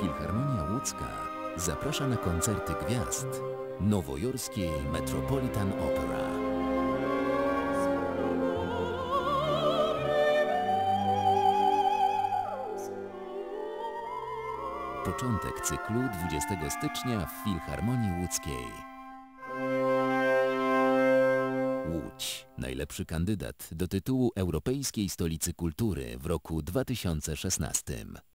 Filharmonia Łódzka zaprasza na koncerty gwiazd nowojorskiej Metropolitan Opera. Początek cyklu 20 stycznia w Filharmonii Łódzkiej. Łódź. Najlepszy kandydat do tytułu Europejskiej Stolicy Kultury w roku 2016.